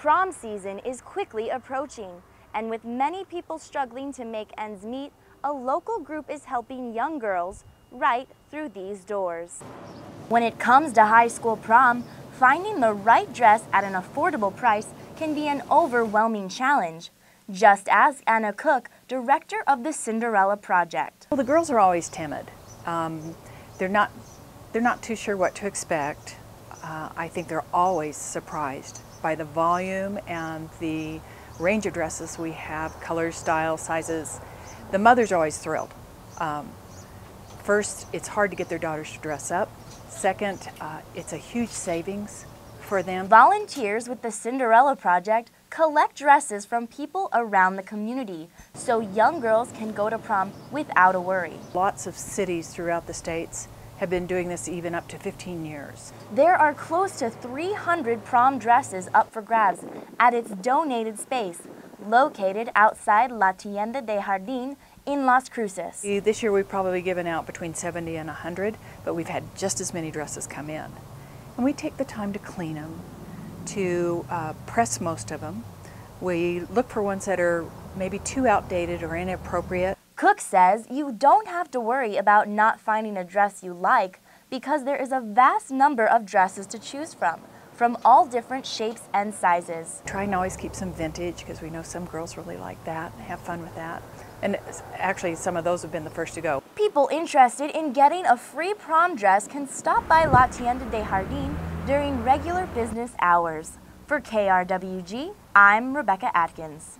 Prom season is quickly approaching, and with many people struggling to make ends meet, a local group is helping young girls right through these doors. When it comes to high school prom, finding the right dress at an affordable price can be an overwhelming challenge. Just ask Anna Cook, director of the Cinderella Project. Well, the girls are always timid. Um, they're not they're not too sure what to expect. Uh, I think they're always surprised by the volume and the range of dresses we have, colors, styles, sizes. The mothers are always thrilled. Um, first, it's hard to get their daughters to dress up. Second, uh, it's a huge savings for them. Volunteers with the Cinderella Project collect dresses from people around the community so young girls can go to prom without a worry. Lots of cities throughout the states have been doing this even up to 15 years. There are close to 300 prom dresses up for grabs at its donated space, located outside La Tienda de Jardín in Las Cruces. This year we've probably given out between 70 and 100, but we've had just as many dresses come in. And we take the time to clean them, to uh, press most of them. We look for ones that are maybe too outdated or inappropriate. Cook says you don't have to worry about not finding a dress you like because there is a vast number of dresses to choose from, from all different shapes and sizes. Try and always keep some vintage because we know some girls really like that, and have fun with that. And actually, some of those have been the first to go. People interested in getting a free prom dress can stop by La Tienda de Jardín during regular business hours. For KRWG, I'm Rebecca Atkins.